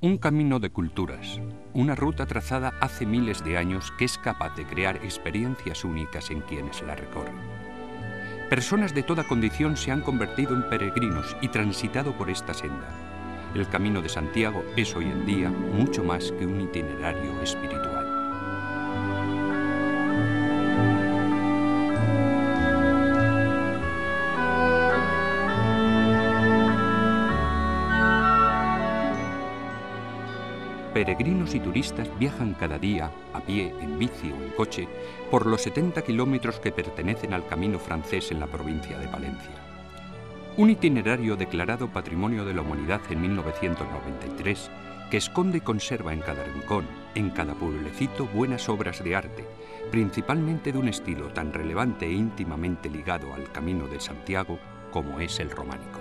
Un camino de culturas, una ruta trazada hace miles de años que es capaz de crear experiencias únicas en quienes la recorren. Personas de toda condición se han convertido en peregrinos y transitado por esta senda. El Camino de Santiago es hoy en día mucho más que un itinerario espiritual. Peregrinos y turistas viajan cada día, a pie, en bici o en coche, por los 70 kilómetros que pertenecen al camino francés en la provincia de Valencia. Un itinerario declarado Patrimonio de la Humanidad en 1993 que esconde y conserva en cada rincón, en cada pueblecito, buenas obras de arte, principalmente de un estilo tan relevante e íntimamente ligado al Camino de Santiago como es el románico.